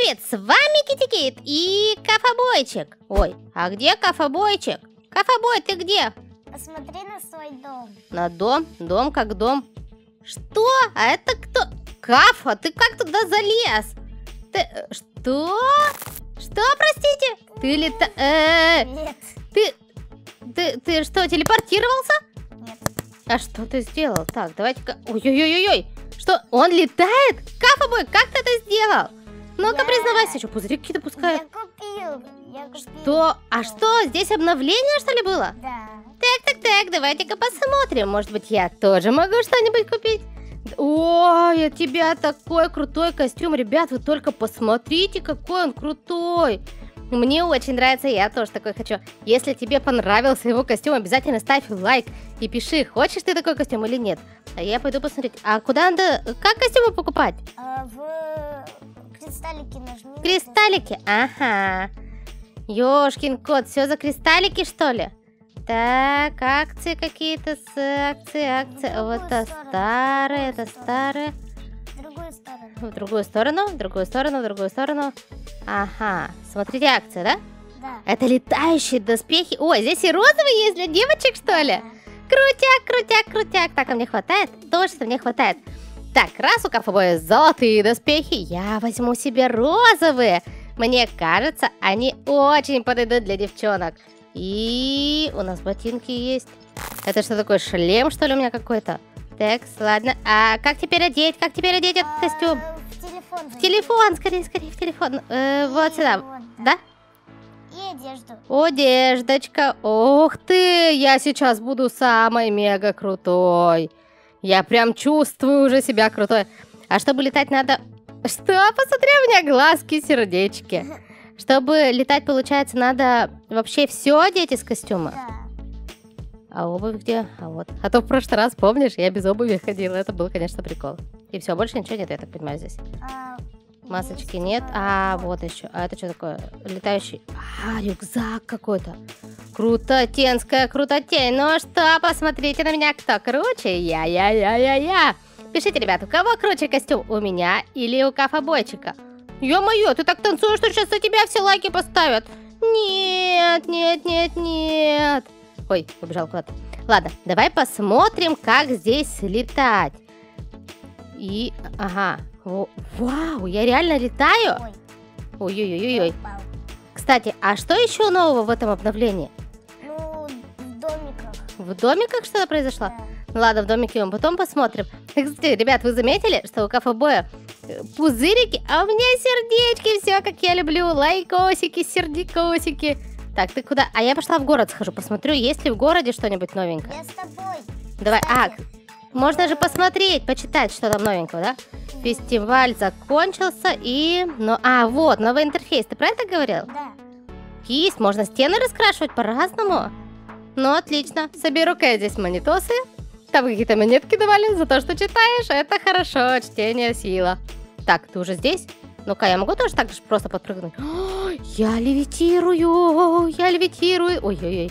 привет! С вами Китикит и Кафобойчик. Ой, а где Кафобойчик? Кафобой, ты где? Посмотри на свой дом. На дом? Дом как дом. Что? А это кто? Кафа, ты как туда залез? Ты... э, Что? Что, простите? Ты лета... э, Нет, Ты... Ты, ты что, телепортировался? нет. А что ты сделал? Так, давайте-ка... Ой-ой-ой-ой! Что, он летает? Кафабой, как ты это сделал? Ну-ка, Я- признавайся, что, пузыри какие-то Я пускают? купил. Я купил. Что? А что, здесь обновление, что ли, было? Да. Так, так, так, давайте-ка посмотрим. Может быть, я тоже могу что-нибудь купить? Ой, у тебя такой крутой костюм. Ребят, вы только посмотрите, какой он крутой. Мне очень нравится, я тоже такой хочу. Если тебе понравился его костюм, обязательно ставь лайк и пиши, хочешь ты такой костюм или нет. А я пойду посмотреть. А куда надо, как костюмы покупать? А, в кристаллики нажми. Кристаллики? Ага. Ёшкин кот, все за кристаллики, что ли? Так, акции какие-то, с акции, акции. В Вот это старые, это старые. В другую сторону. В другую сторону, в другую сторону, в другую сторону. Ага, смотрите акции, да? Да. Это летающие доспехи. Ой, здесь и розовые есть для девочек, что ли? Да. Крутяк, крутяк, крутяк. Так, а мне хватает? Точно, мне хватает. Так, раз у Кафобоя золотые доспехи, я возьму себе розовые. Мне кажется, они очень подойдут для девчонок. И у нас ботинки есть. Это что такое, шлем, что ли, у меня какой-то? Так, ладно. А как теперь одеть? Как теперь одеть этот А, костюм? В телефон. В телефон, скорее, скорее, в телефон. Э, вот сюда. Да? И одежду. Одеждочка. Ух ты, я сейчас буду самой мега крутой. Я прям чувствую уже себя крутой. А чтобы летать надо... Что? Посмотри, у меня глазки, сердечки. Чтобы летать, получается, надо вообще все одеть из костюма. А обувь где? А вот. А то в прошлый раз, помнишь, я без обуви ходила. Это был, конечно, прикол. И все, больше ничего нет, я так понимаю, здесь. А, Масочки нет. а, вот еще. А это что такое? Летающий. А, рюкзак какой-то. Крутотенская крутотень. Ну что, посмотрите на меня, кто круче? Я-я-я-я-я. Пишите, ребят, у кого круче костюм? У меня или у кафобойчика? Ё-моё, ты так танцуешь, что сейчас за тебя все лайки поставят. Нет, нет, нет, нет. Ой, убежал куда-то. Ладно, давай посмотрим, как здесь летать. И, ага, Во- Вау, я реально летаю? Ой, Ой-ой-ой-ой. Кстати, а что еще нового в этом обновлении? Ну, в домиках. В домиках что-то произошло? Да. Ну ладно, в домике мы потом посмотрим. Кстати, ребят, вы заметили, что у кафебоя э, пузырики, а у меня сердечки, все как я люблю, лайкосики, сердекосики. Так, ты куда? А я пошла в город схожу, посмотрю, есть ли в городе что-нибудь новенькое. Я с тобой. Давай, а, Кстати, можно же посмотреть, почитать, что там новенького, да? Фестиваль закончился и... Ну, а, вот, новый интерфейс, ты про это говорил? Да. Есть, можно стены раскрашивать по-разному. Ну, отлично. Соберу-ка я здесь монитосы. Там какие-то монетки давали за то, что читаешь. Это хорошо, чтение сила. Так, ты уже здесь? Ну-ка, я могу тоже так же просто подпрыгнуть? О, я левитирую, я левитирую. Ой-ой-ой.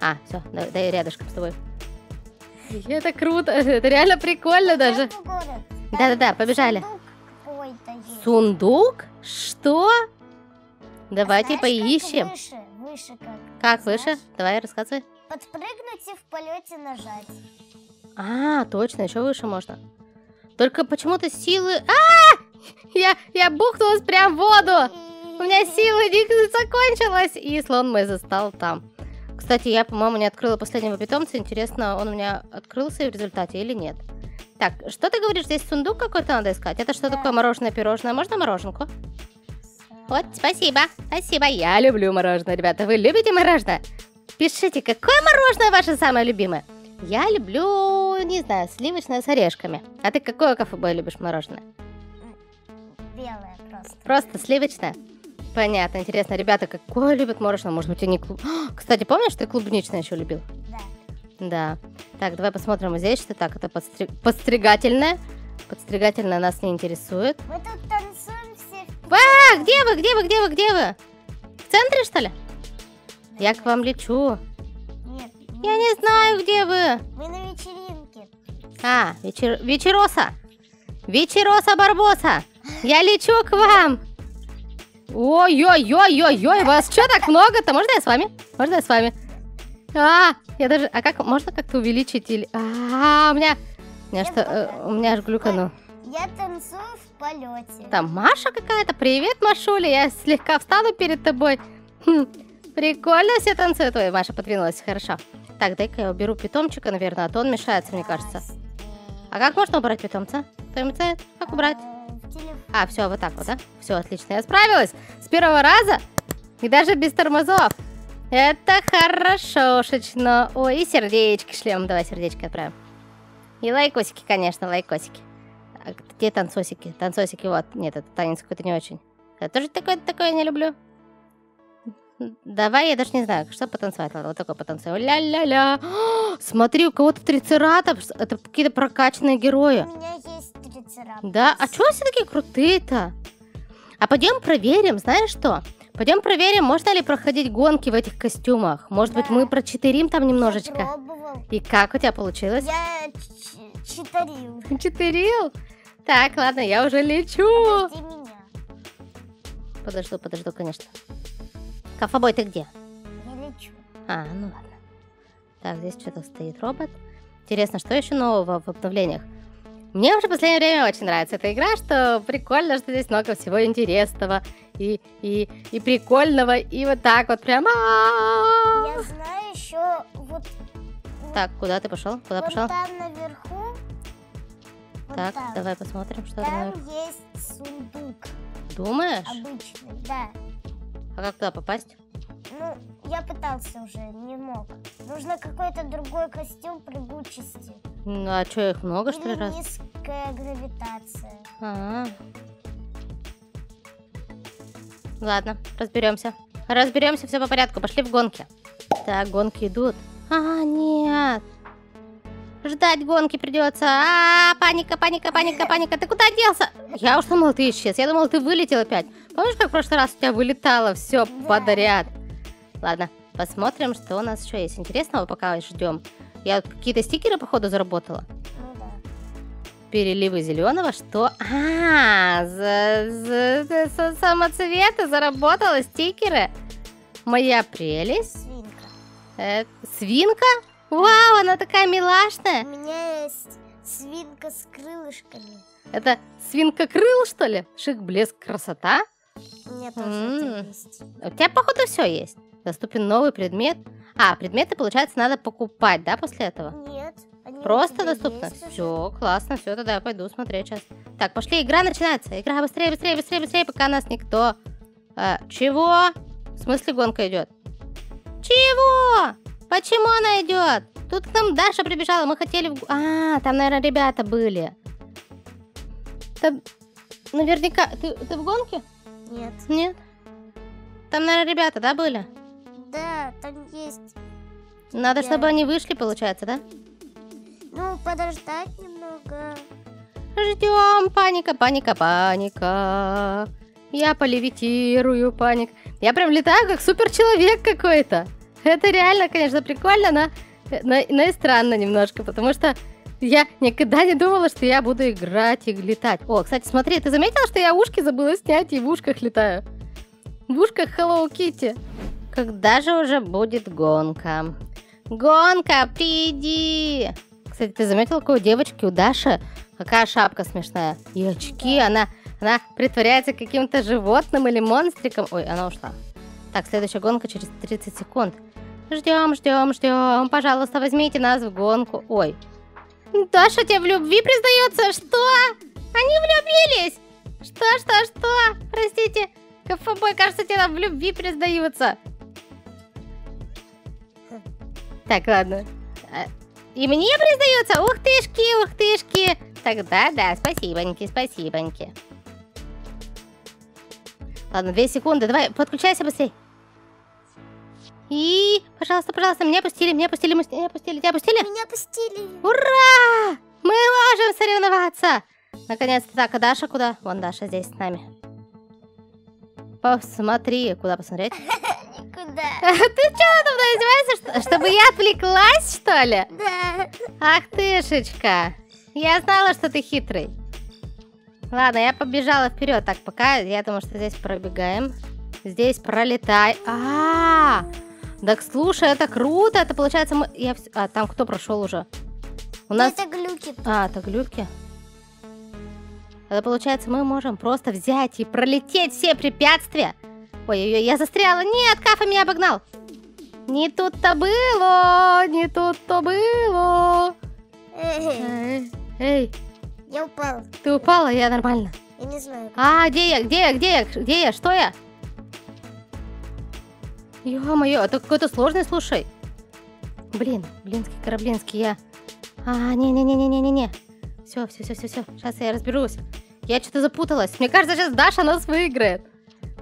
А, все, дай, дай рядышком с тобой. Это круто, это реально прикольно даже. Да-да-да, побежали. сундук? Что? А Давайте как поищем. Выше, выше как. Как Знаешь? выше? Давай, рассказывай. Подпрыгнуть и в полете нажать. А, точно, еще выше можно. Только почему-то силы... А! Я, я бухнулась прям в воду! У меня силы не закончилась, и слон мой застал там. Кстати, я, по-моему, не открыла последнего питомца. Интересно, он у меня открылся в результате или нет? Так, что ты говоришь, здесь сундук какой-то надо искать? Это что такое мороженое-пирожное? Можно мороженку? Вот, спасибо, спасибо. Я люблю мороженое, ребята. Вы любите мороженое? Пишите, какое мороженое ваше самое любимое? Я люблю, не знаю, сливочное с орешками. А ты какое кафе любишь мороженое? Белая просто. Просто сливочное? Понятно, интересно. Ребята, какое любят мороженое? Может быть, они... клуб- Кстати, помнишь, ты клубничное еще любил? Да. Да. Так, давай посмотрим здесь, что так. Это подстри- подстригательное. Подстригательное нас не интересует. Мы тут танцуем все А, где вы, где вы, где вы, где вы? В центре, что ли? Я к вам лечу. Нет. Я не знаю, где вы. Мы на вечеринке. А, вечер... вечероса. Вечероса Барбоса. Я лечу к вам. Ой-ой-ой-ой-ой, вас что так много-то? Можно я с вами? Можно я с вами? А, я даже... А как... Можно как-то увеличить или... А, у меня... У меня что... э, У меня аж глюканул. Я танцую в полете. Там Маша какая-то. Привет, Машуля. Я слегка встану перед тобой. Хм, прикольно все танцуют. Ой, Маша подвинулась. Хорошо. Так, дай-ка я уберу питомчика, наверное, а то он мешается, мне кажется. А как можно убрать питомца? Кто-нибудь знает? Как убрать? А, все, вот так вот, да? Все, отлично, я справилась. С первого раза. И даже без тормозов. Это хорошошечно. Ой, и сердечки шлем. Давай сердечки отправим. И лайкосики, конечно, лайкосики. А где танцосики? Танцосики, вот. Нет, это танец какой-то не очень. Я тоже такое, такое не люблю. Давай, я даже не знаю, что потанцевать. Вот такой потанцую. Ля-ля-ля. Смотри, у кого-то трицератопс. Это какие-то прокачанные герои. У меня есть. Да, а чего все такие крутые-то? А пойдем проверим, знаешь что? Пойдем проверим, можно ли проходить гонки в этих костюмах. Может быть, Да. мы прочитерим там Я немножечко. пробовал. И как у тебя получилось? Я ч- читарил. Читерил? Так, ладно, я уже лечу. Подожди меня. Подожду, подожду, конечно. Кафабой, ты где? Я лечу. А, ну ладно. Так, здесь что-то стоит робот. Интересно, что еще нового в обновлениях? Мне уже в последнее время очень нравится эта игра, что прикольно, что здесь много всего интересного и, и, и прикольного, и вот так вот прям... а-а-а. Я знаю еще вот, Так, куда ты пошел? Куда вот пошел? там наверху. вот Так, там. давай посмотрим, что там. Там есть сундук Думаешь? обычный, да. А как туда попасть? Ну, я пытался уже, не мог. Нужно какой-то другой костюм прыгучести. А что, их много, что ли, Или раз? низкая гравитация. А. Ладно, разберемся. Разберемся, все по порядку. Пошли в гонки. Так, гонки идут. А, нет. Ждать гонки придется. А, паника, паника, паника, паника. Ты куда делся? Я уж думала, ты исчез. Я думала, ты вылетел опять. Помнишь, как в прошлый раз у тебя вылетало все Да. подряд? Ладно, посмотрим, что у нас еще есть интересного, пока ждем. Я вот какие-то стикеры, походу, заработала. Ну да. Переливы зеленого, что? А, за, за- за- за самоцветы заработала стикеры. Моя прелесть. Свинка. Э, свинка? Вау, она такая милашная. У меня есть свинка с крылышками. Это свинка крыл, что ли? Шик, блеск, красота. У меня тоже М. это есть. У тебя, походу, все есть. Доступен новый предмет. А, предметы, получается, надо покупать, да, после этого? Нет. Просто доступно. Все, классно, все, тогда я пойду смотреть сейчас. Так, пошли, игра начинается. Игра быстрее, быстрее, быстрее, быстрее, пока нас никто. А, чего? В смысле гонка идет? Чего? Почему она идет? Тут к нам Даша прибежала, мы хотели в... А, там, наверное, ребята были. Там... Наверняка... Ты, ты в гонке? Нет. Нет? Там, наверное, ребята, да, были? Да, там есть. Надо, Я- чтобы они вышли, получается, да? Ну, подождать немного. Ждем, паника, паника, паника. Я полевитирую, паник. Я прям летаю как суперчеловек какой-то. Это реально, конечно, прикольно, но, но, но и странно немножко, потому что я никогда не думала, что я буду играть и летать. О, кстати, смотри, ты заметила, что я ушки забыла снять и в ушках летаю? В ушках Hello Kitty. Когда же уже будет гонка? Гонка, приди! Кстати, ты заметила, какой у девочки, у Даши, какая шапка смешная? И очки, она, она притворяется каким-то животным или монстриком. Ой, она ушла. Так, следующая гонка через 30 секунд. Ждем, ждем, ждем. Пожалуйста, возьмите нас в гонку. Ой. Даша тебе в любви признается? Что? Они влюбились? Что, что, что? Простите. Кафобой, кажется, тебе в любви признаются. Так, ладно. А, И мне признаются? Ух тышки, ух тышки. Тогда да, спасибоньки, спасибоньки. Ладно, две секунды. Давай, подключайся быстрей. И, пожалуйста, пожалуйста, меня пустили, меня пустили, меня пустили, тебя пустили? Меня пустили. Ура! Мы можем соревноваться! Наконец-то. Так, а Даша куда? Вон Даша здесь с нами. Посмотри, куда посмотреть? Никуда. Ты что надо мной издеваешься? Что- Чтобы я отвлеклась, что ли? Да. Ах тышечка. Я знала, что ты хитрый. Ладно, я побежала вперед. Так, пока я думаю, что здесь пробегаем. Здесь пролетай. А, -а, -а! Так слушай, это круто. Это получается мы. Я... А, там кто прошел уже? У нас. Это глюки. А, это глюки. Это получается, мы можем просто взять и пролететь все препятствия. Ой-ой-ой, я застряла. Нет, Кафа меня обогнал. Не тут-то было, не тут-то было. Эй, эй. Я упала. Ты упала, я нормально. Я не знаю. А, где я, где я, где я, где я, что я? Ё-моё, это какой-то сложный, слушай. Блин, блинский, кораблинский, я... А, не-не-не-не-не-не-не. Все, все, все, все, все. Сейчас я разберусь. Я что-то запуталась. Мне кажется, сейчас Даша нас выиграет.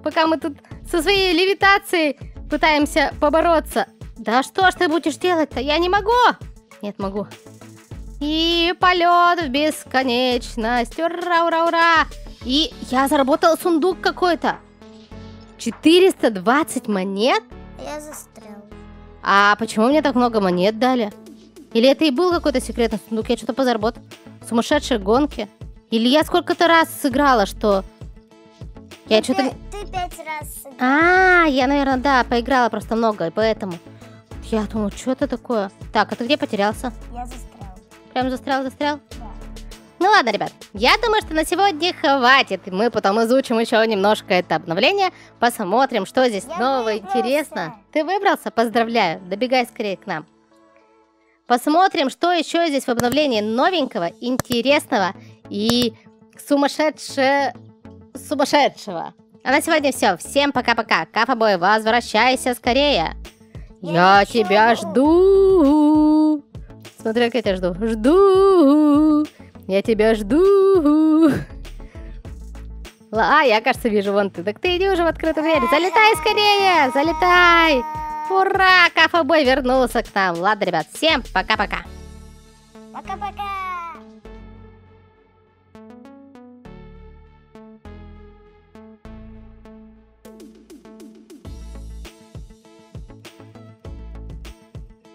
Пока мы тут со своей левитацией пытаемся побороться. Да что ж ты будешь делать-то? Я не могу. Нет, могу. И полет в бесконечность. Ура, ура, ура. И я заработала сундук какой-то. 420 монет? Я застрял. А почему мне так много монет дали? Или это и был какой-то секретный сундук? Я что-то позаработал. Сумасшедшие гонки. Или я сколько-то раз сыграла, что... Я что-то... Ты пять раз сыграла. А, я, наверное, да, поиграла просто много, и поэтому... Я думаю, что это такое? Так, а ты где потерялся? Я застрял. Прям застрял, застрял? Ну ладно, ребят, я думаю, что на сегодня хватит. Мы потом изучим еще немножко это обновление, посмотрим, что здесь я нового, выбрался. интересно. Ты выбрался? Поздравляю, добегай скорее к нам. Посмотрим, что еще здесь в обновлении новенького, интересного и сумасшедше... сумасшедшего. А на сегодня все. Всем пока-пока. Кафабой, возвращайся скорее. Я, Я тебя жду. Смотри, как я тебя жду. Жду. Я тебя жду. А, я, кажется, вижу, вон ты. Так ты иди уже в открытую дверь. Залетай скорее, залетай. Ура, Кафабой вернулся к нам. Ладно, ребят, всем пока-пока. Пока-пока.